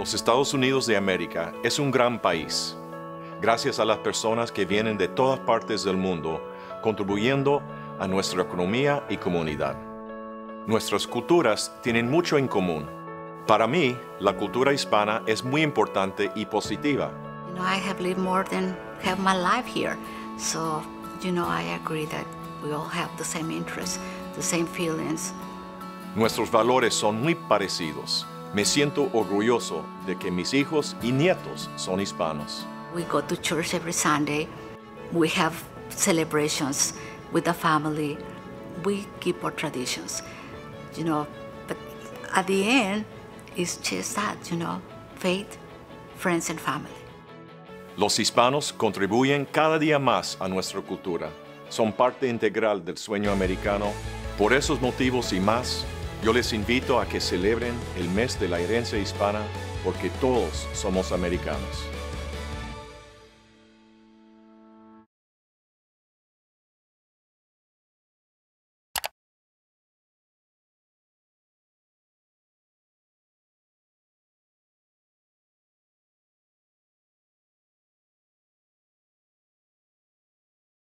Los Estados Unidos de América es un gran país, gracias a las personas que vienen de todas partes del mundo, contribuyendo a nuestra economía y comunidad. Nuestras culturas tienen mucho en común. Para mí, la cultura hispana es muy importante y positiva. You know, I have lived more than half my life here, so you know I agree that we all have the same interests, the same feelings. Nuestros valores son muy parecidos. Me siento orgulloso de que mis hijos y nietos son hispanos. We go to church every Sunday. We have celebrations with the family. We keep our traditions, you know. But at the end, it's just that, you know, faith, friends, and family. Los hispanos contribuyen cada día más a nuestra cultura. Son parte integral del sueño americano. Por esos motivos y más, yo les invito a que celebren el mes de la herencia hispana porque todos somos americanos.